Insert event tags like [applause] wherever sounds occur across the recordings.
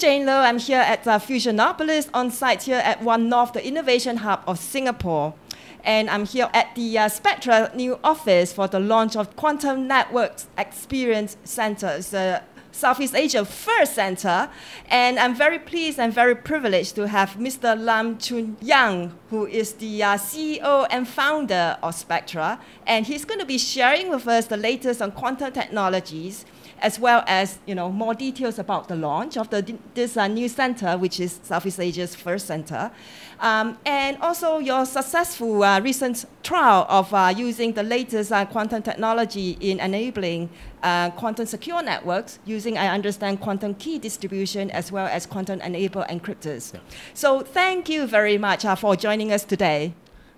Jane Low. I'm here at uh, Fusionopolis on site here at One North, the innovation hub of Singapore. And I'm here at the uh, SpeQtral new office for the launch of Quantum Networks Experience Center. It's a Southeast Asia first center. And I'm very pleased and very privileged to have Mr. Lum Chune Yang, who is the uh, CEO and founder of SpeQtral. And he's going to be sharing with us the latest on quantum technologies as well as you know more details about the launch of the, this uh, new center, which is Southeast Asia's first center, um, and also your successful uh, recent trial of uh, using the latest uh, quantum technology in enabling uh, quantum secure networks using, I understand, quantum key distribution as well as quantum enabled encryptors. Yeah. So thank you very much uh, for joining us today.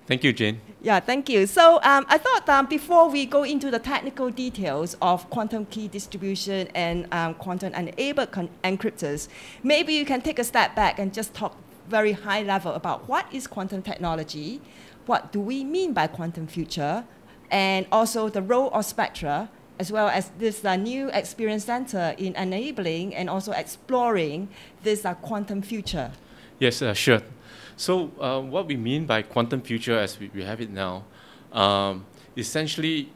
Thank you, Jane. Yeah, thank you. So um, I thought um, before we go into the technical details of quantum key distribution and um, quantum enabled encryptors, maybe you can take a step back and just talk very high level about what is quantum technology, what do we mean by quantum future, and also the role of SpeQtral, as well as this uh, new experience center in enabling and also exploring this uh, quantum future. Yes, uh, sure. So uh, what we mean by quantum future as we, we have it now, um, essentially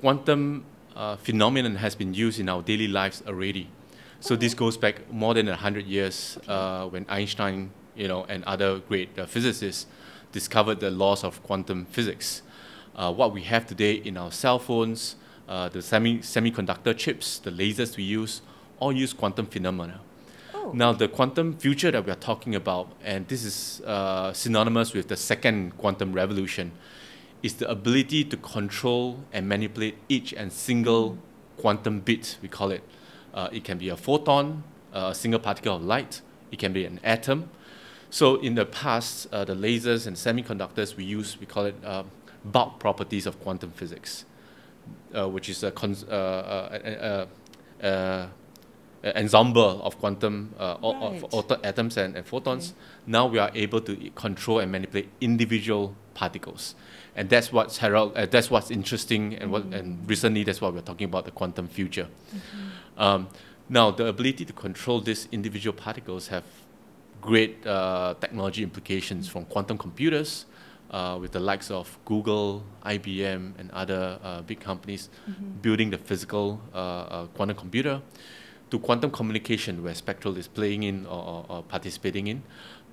quantum uh, phenomenon has been used in our daily lives already. So this goes back more than 100 years uh, when Einstein you know, and other great uh, physicists discovered the laws of quantum physics. Uh, what we have today in our cell phones, uh, the semi semiconductor chips, the lasers we use, all use quantum phenomena. Oh. Now, the quantum future that we are talking about, and this is uh, synonymous with the second quantum revolution, is the ability to control and manipulate each and single quantum bit, we call it. Uh, it can be a photon, a single particle of light, it can be an atom. So in the past, uh, the lasers and semiconductors we use, we call it uh, bulk properties of quantum physics, uh, which is a, uh, uh, ensemble of quantum uh, right. of atoms and, and photons. Okay. Now we are able to control and manipulate individual particles, and that's what's herald. Uh, that's what's interesting, and what and mm-hmm. recently that's what we're talking about the quantum future. Mm-hmm. Um, now the ability to control these individual particles have great uh, technology implications from quantum computers. Uh, with the likes of Google, IBM, and other uh, big companies mm-hmm. building the physical uh, quantum computer, to quantum communication, where SpeQtral is playing in or, or participating in,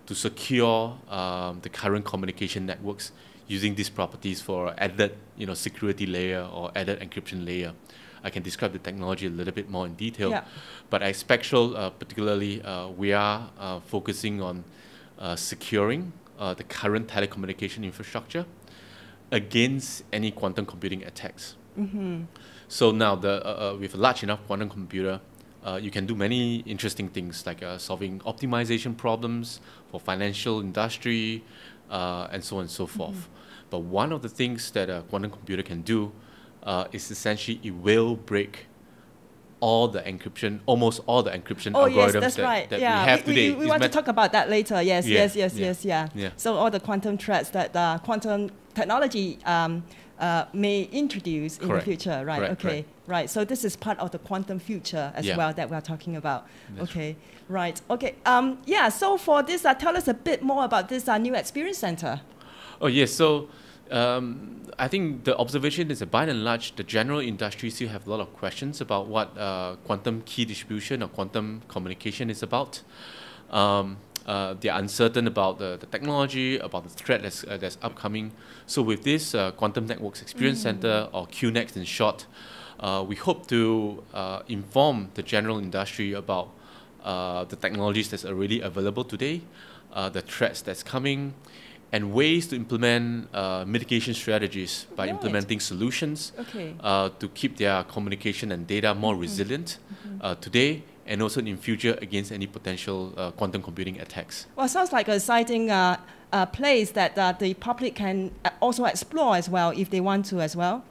to secure um, the current communication networks using these properties for added you know, security layer or added encryption layer. I can describe the technology a little bit more in detail. Yeah. But at SpeQtral, uh, particularly, uh, we are uh, focusing on uh, securing uh, the current telecommunication infrastructure against any quantum computing attacks. Mm-hmm. So now, the, uh, with a large enough quantum computer, uh, you can do many interesting things like uh, solving optimization problems for financial industry uh, and so on and so mm-hmm. forth. Mm-hmm. But one of the things that a quantum computer can do uh, is essentially it will break all the encryption, almost all the encryption oh, algorithms yes, that's that, right. that yeah. we have we, today. We, we want to talk about that later. Yes, yeah, yes, yes, yeah, yes, yeah. yeah. So all the quantum threats that uh, quantum technology um, uh, may introduce in the future, right? right okay, right. Right. So this is part of the quantum future as yeah. well that we're talking about. That's okay, right. Okay. Um, yeah. So for this, uh, tell us a bit more about this uh, new experience center. Oh yes. So. Um, I think the observation is that by and large, the general industry still have a lot of questions about what uh, quantum key distribution or quantum communication is about. Um, uh, they're uncertain about the, the technology, about the threat that's, uh, that's upcoming. So with this uh, Quantum Networks Experience mm. Center, or QNEX in short, we hope to uh, inform the general industry about uh, the technologies that's already available today, the threats that's coming, and ways to implement mitigation strategies by right. implementing solutions okay. to keep their communication and data more mm-hmm. resilient mm-hmm. today and also in future against any potential uh, quantum computing attacks. Well, sounds like an exciting uh, uh, place that uh, the public can uh, also explore as well if they want to as well.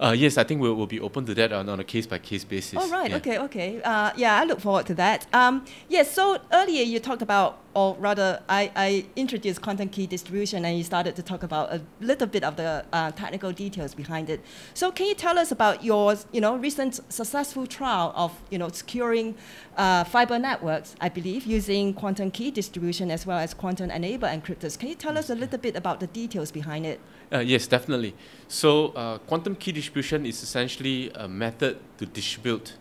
Uh, yes, I think we'll, we'll be open to that on, on a case by case basis. Oh, right. Yeah. Okay, okay. yeah, I look forward to that. Um, yes, so earlier you talked about or rather, I, I introduced quantum key distribution, and you started to talk about a little bit of the uh, technical details behind it. So, can you tell us about your, you know, recent successful trial of, you know, securing uh, fiber networks? I believe using quantum key distribution as well as quantum enabled encryptors. Can you tell us a little bit about the details behind it? Uh, yes, definitely. So, uh, quantum key distribution is essentially a method to distribute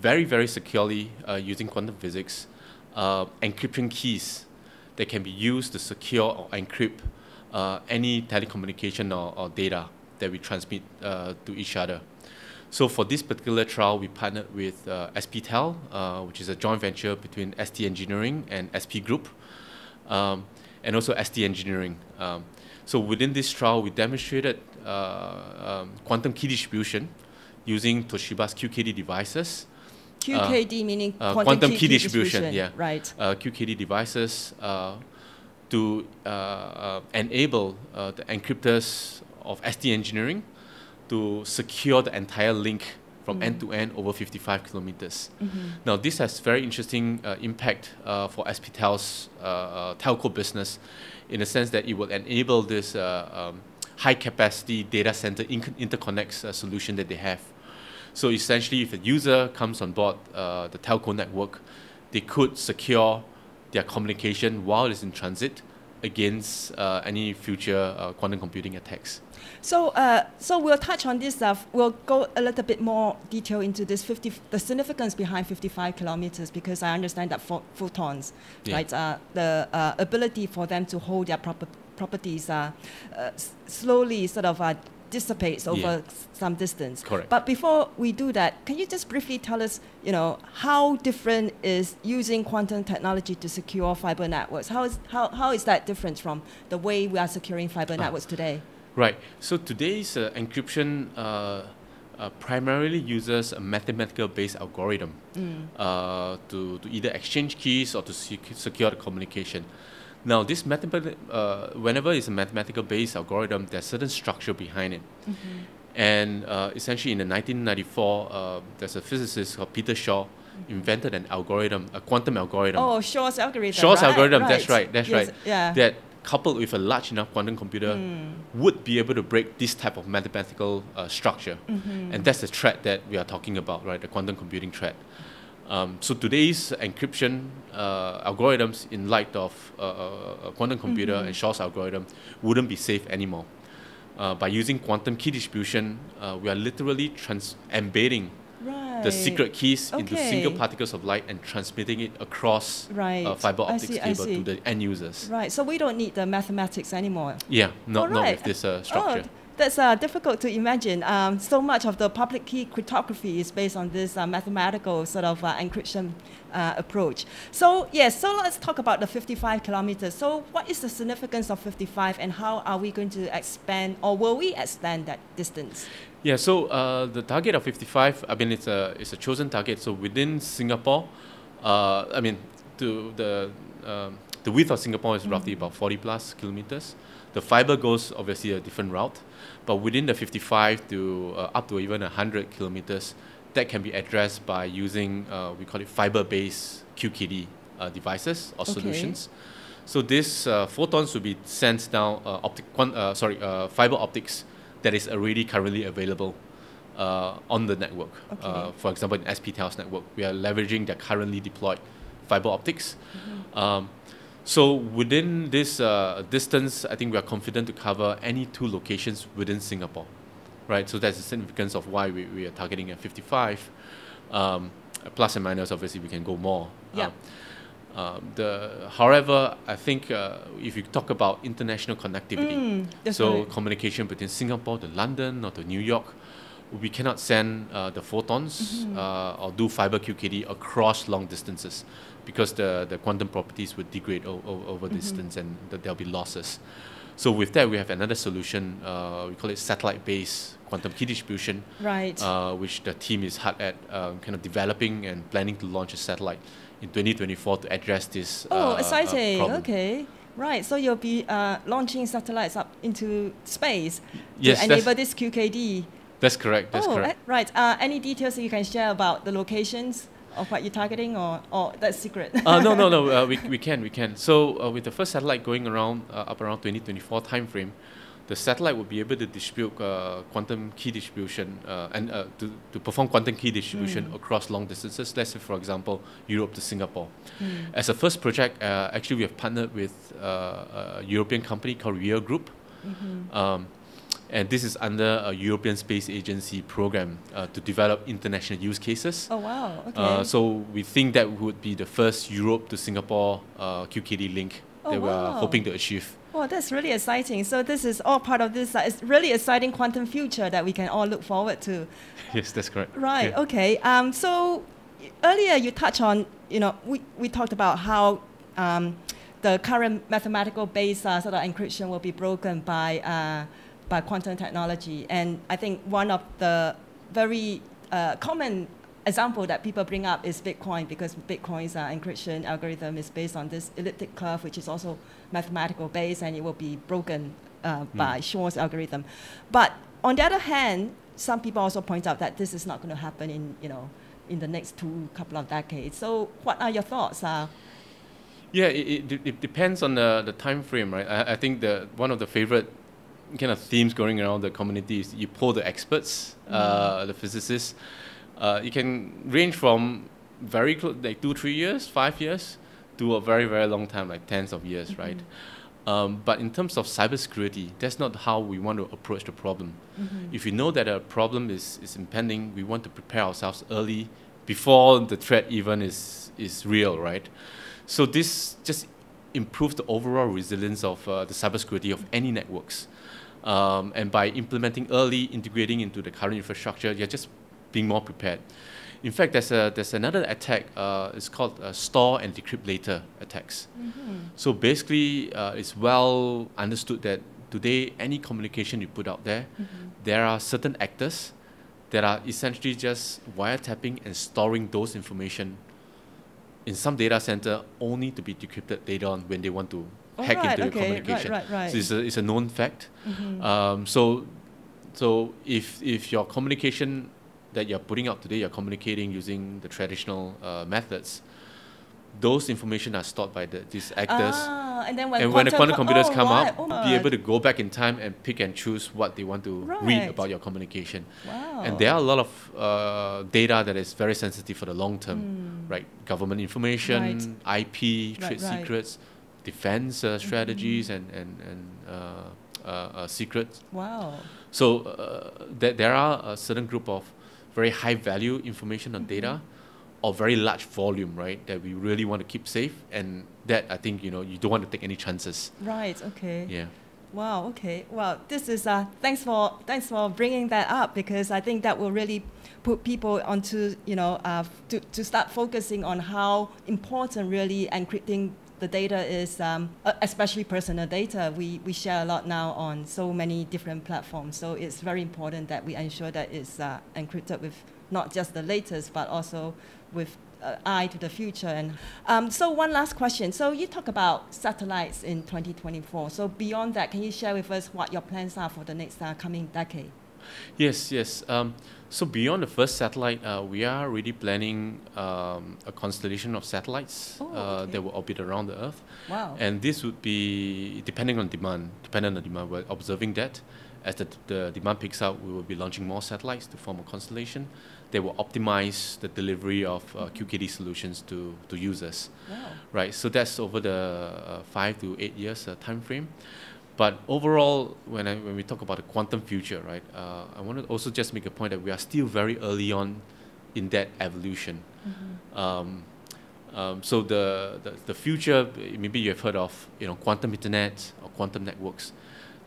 very, very securely uh, using quantum physics uh, encryption keys that can be used to secure or encrypt uh, any telecommunication or, or, data that we transmit to each other. So for this particular trial, we partnered with SPTel, which is a joint venture between ST Engineering and SP Group, um, and also ST Engineering. Um, so within this trial, we demonstrated uh, um, quantum key distribution using Toshiba's QKD devices QKD uh, meaning uh, quantum, quantum key, key distribution, distribution, Yeah. Right. Uh, QKD devices to enable the encryptors of ST Engineering to secure the entire link from mm. end to end over 55 kilometers. Mm-hmm. Now, this has very interesting uh, impact uh, for SPTel's uh, telco business in the sense that it will enable this um, high capacity data center in- interconnects solution that they have. So essentially, if a user comes on board uh, the telco network, they could secure their communication while it's in transit against uh, any future uh, quantum computing attacks. So, uh, so we'll touch on this. Uh, we'll go a little bit more detail into this 50, the significance behind 55 kilometers, because I understand that ph- photons, yeah. right, uh, the uh, ability for them to hold their proper properties uh, uh, slowly sort of dissipates over yeah. some distance. Correct. But before we do that, can you just briefly tell us, you know, how different is using quantum technology to secure fiber networks? How is, how, how is that different from the way we are securing fiber ah. networks today? Right. So today's uh, encryption uh, uh, primarily uses a mathematical based algorithm mm. Uh, to, to either exchange keys or to sec- secure the communication. Now, this mathematical, uh, whenever it's a mathematical based algorithm, there's certain structure behind it. Mm-hmm. And uh, essentially, in the 1994, uh, there's a physicist called Peter mm-hmm. invented an algorithm, a quantum algorithm. Oh, Shor's algorithm. Shor's right, algorithm. Right. That's right. That's yes, right. Yeah. That coupled with a large enough quantum computer mm. would be able to break this type of mathematical uh, structure. Mm-hmm. And that's the threat that we are talking about, right? The quantum computing threat. Um, so today's encryption uh, algorithms, in light of uh, uh a quantum computer mm-hmm. and Shor's algorithm, wouldn't be safe anymore. Uh, by using quantum key distribution, uh, we are literally trans- embedding right. the secret keys okay. into single particles of light and transmitting it across right. fiber optics see, cable to the end users. Right. So we don't need the mathematics anymore. Yeah, not, right. not with this structure. Oh, that's uh, difficult to imagine. Um, so much of the public key cryptography is based on this uh, mathematical sort of uh, encryption uh, approach. So yes, so let's talk about the 55 kilometers. So what is the significance of 55 and how are we going to expand or will we extend that distance? Yeah, so uh, the target of 55, I mean, it's a, it's a chosen target. So within Singapore, uh, I mean, to the, um, the width of Singapore is mm-hmm. roughly about 40 plus kilometers. The fiber goes obviously a different route, but within the 55 to uh, up to even 100 kilometers, that can be addressed by using uh, we call it fiber-based QKD uh, devices or okay. solutions. So these uh, photons will be sent down uh, optic, uh, sorry, uh, fiber optics that is already currently available on the network. Okay. for example, in SPTel's network, we are leveraging their currently deployed fiber optics. Mm-hmm. Um, so within this uh, distance, I think we are confident to cover any two locations within Singapore, right? So that's the significance of why we, we are targeting at 55. Um, plus and minus, obviously, we can go more. Yeah. Um, um, the, however, I think uh, if you talk about international connectivity, mm, so communication between Singapore to London or to New York, we cannot send uh, the photons mm-hmm. uh, or do fiber QKD across long distances because the, the quantum properties would degrade over mm-hmm. distance and th- there'll be losses. So with that, we have another solution. Uh, we call it satellite-based quantum key distribution, right? Uh, which the team is hard at um, kind of developing and planning to launch a satellite in 2024 to address this. Oh, uh, exciting! okay. Right, so you'll be uh, launching satellites up into space yes, to enable this QKD. That's correct. That's oh, correct. right. Uh, any details that you can share about the locations of what you're targeting, or, or that's secret? uh, no, no, no. [laughs] Uh, we, we can, we can. So uh, with the first satellite going around uh, up around 2024 timeframe, the satellite will be able to distribute uh, quantum key distribution uh, and uh, to, to perform quantum key distribution Mm. across long distances. Let's say, for example, Europe to Singapore. Mm. As a first project, uh, actually, we have partnered with uh, a European company called RHEA Group. Mhm. Um, and this is under a European Space Agency program uh, to develop international use cases. Oh wow! Okay. Uh, so we think that would be the first Europe to Singapore uh, QKD link Oh, that we are hoping to achieve. Well, that's really exciting. So this is all part of this. Uh, it's really exciting quantum future that we can all look forward to. [laughs] Yes, that's correct. Right. Yeah. Okay. Um, so earlier you touched on, you know, we, we talked about how um, the current mathematical base uh, sort of encryption will be broken by uh, by quantum technology, and I think one of the very uh, common example that people bring up is Bitcoin because Bitcoin's uh, encryption algorithm is based on this elliptic curve, which is also mathematical based, and it will be broken uh, by Shor's algorithm. But on the other hand, some people also point out that this is not going to happen in you know in the next two couple of decades. So, what are your thoughts? Uh, Yeah, it, it, it depends on the, the time frame, right? I, I think the one of the favorite kind of themes going around the community is you pull the experts, uh, the physicists. Uh, you can range from very close, like two, three years, five years, to a very, very long time, like tens of years, right? Um, but in terms of cybersecurity, that's not how we want to approach the problem. If you know that a problem is, is impending, we want to prepare ourselves early before the threat even is, is real, right? So this just improves the overall resilience of uh, the cybersecurity of any networks. Um, and by implementing early, integrating into the current infrastructure, you're just being more prepared. In fact, there's, a, there's another attack, uh, it's called uh, store and decrypt later attacks. So basically, uh, it's well understood that today, any communication you put out there, there are certain actors that are essentially just wiretapping and storing those information in some data center only to be decrypted later on when they want to Oh, hack right, into okay, your right, communication. right, right. So it's a, it's a known fact. Mhm. Um, so, so if if your communication that you're putting out today, you're communicating using the traditional uh, methods, those information are stored by the, these actors. Ah, and then when and when the quantum computers oh, come right. out, oh, be able to go back in time and pick and choose what they want to read about your communication. Wow. And there are a lot of uh, data that is very sensitive for the long term, Mm. right? Government information, IP, Right, trade right. secrets, defense uh, strategies, and and and uh, uh, uh, secrets. Wow. So uh, there, there are a certain group of very high value information on data, or very large volume, right? That we really want to keep safe, and that I think you know you don't want to take any chances. Right. Okay. Yeah. Wow. Okay. Well, this is uh, thanks for thanks for bringing that up because I think that will really put people onto you know uh, to to start focusing on how important really encrypting the data is, um, especially personal data. We we share a lot now on so many different platforms, so it's very important that we ensure that it's uh, encrypted with not just the latest but also with uh, eye to the future. And um, so one last question. So you talk about satellites in 2024. So beyond that, can you share with us what your plans are for the next uh, coming decade? Yes, yes. Um, so beyond the first satellite, uh, we are already planning um, a constellation of satellites Oh, uh, okay. that will orbit around the Earth. Wow. And this would be depending on demand. Depending on the demand, we're observing that. As the, the demand picks up, we will be launching more satellites to form a constellation. They will optimize the delivery of uh, QKD solutions to, to users. wow. Right, so that's over the uh, five to eight years uh, time frame. But overall, when, I, when we talk about the quantum future, right, uh, I want to also just make a point that we are still very early on in that evolution. Um, um, so the, the, the future, maybe you've heard of, you know, quantum internet or quantum networks.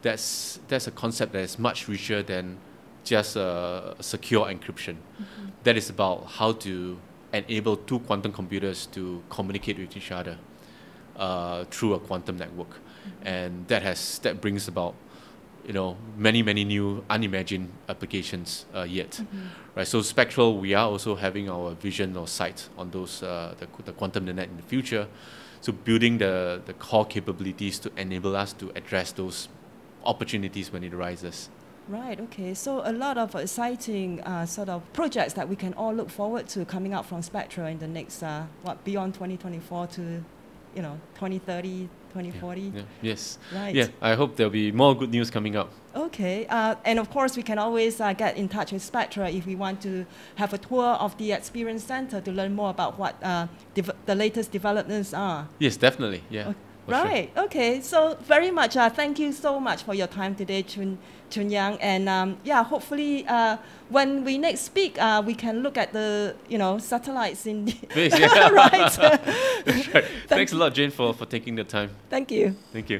That's, that's a concept that is much richer than just uh, secure encryption. That is about how to enable two quantum computers to communicate with each other uh, through a quantum network, and that has that brings about you know many many new unimagined applications uh, yet, right? So SpeQtral, we are also having our vision or sight on those uh, the, the quantum internet in the future, so building the the core capabilities to enable us to address those opportunities when it arises. Right, okay. So a lot of exciting uh, sort of projects that we can all look forward to coming out from SpeQtral in the next, uh, what, beyond 2024 to, you know, 2030, 2040. Yeah. Yes. Right. Yeah. I hope there'll be more good news coming up. Okay, uh, and of course, we can always uh, get in touch with SpeQtral if we want to have a tour of the Experience Center to learn more about what uh, the latest developments are. Yes, definitely. Yeah. Okay. For sure. Right. Okay. So very much. Uh, thank you so much for your time today, Chune Chune Yang. And um, yeah, hopefully, uh, when we next speak, uh, we can look at the you know satellites in. [laughs] The Yes, yeah. [laughs] right. [laughs] That's right. Thanks a lot, Jane, for, for taking the time. Thank you. Thank you.